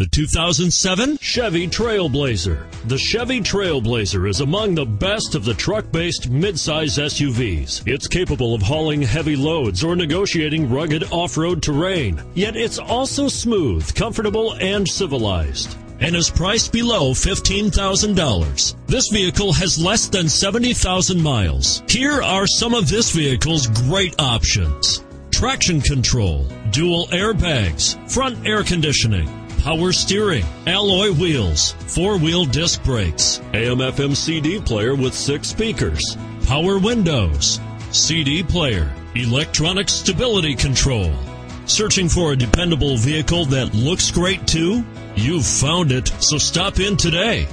The 2007 Chevy Trailblazer. The Chevy Trailblazer is among the best of the truck-based midsize SUVs. It's capable of hauling heavy loads or negotiating rugged off-road terrain. Yet it's also smooth, comfortable, and civilized and is priced below $15,000. This vehicle has less than 70,000 miles. Here are some of this vehicle's great options. Traction control, dual airbags, front air conditioning, power steering, alloy wheels, four-wheel disc brakes, AM-FM CD player with six speakers, power windows, CD player, electronic stability control. Searching for a dependable vehicle that looks great too? You've found it, so stop in today.